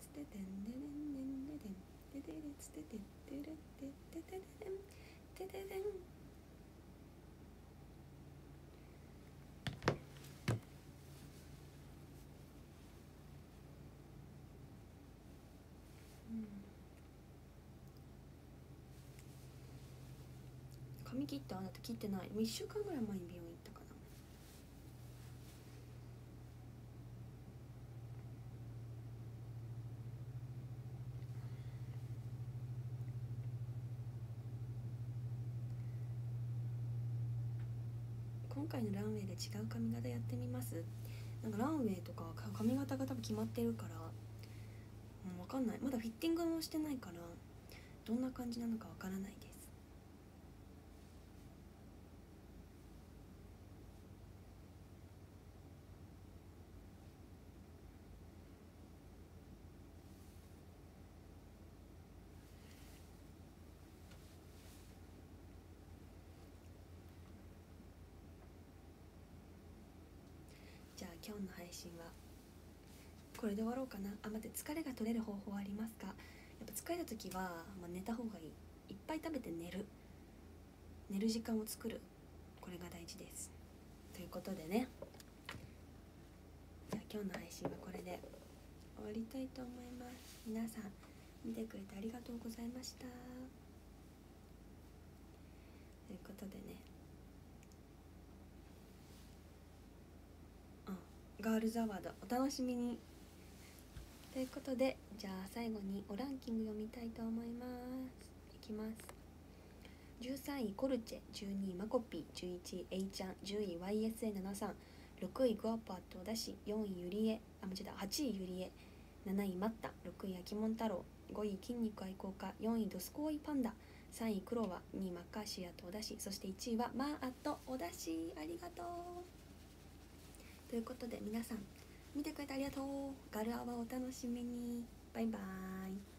つててんでれんでんででんててれつててってれってててれんててれん髪切ったあなた切ってない。もう1週間ぐらい前に美容院行ったかな今回のランウェイで違う髪型やってみます？なんかランウェイとか髪型が多分決まってるから、うん、分かんない。まだフィッティングもしてないからどんな感じなのかわからないですじゃあ今日の配信は。これで終わろうかな。あ待って疲れが取れる方法はありますか？やっぱ疲れた時は、まあ、寝た方がいい。いっぱい食べて寝る。寝る時間を作る。これが大事です。ということでね。じゃあ今日の配信はこれで。終わりたいと思います。皆さん見てくれてありがとうございました。ということでね。ガールズアワードお楽しみに。ということでじゃあ最後におランキング読みたいと思います。いきます。13位コルチェ12位マコピー11位エイちゃん10位 YSA73 6位グアパットだし4位ゆりえあ間違えた8位ゆりえ7位マッタ6位あきもん太郎5位筋肉愛好家4位ドスコーイパンダ3位クロワ2位マッカーシーアとおだしそして1位はマーアットおだし。ありがとう。ということで皆さん見てくれてありがとう。ガルアワお楽しみに。バイバーイ。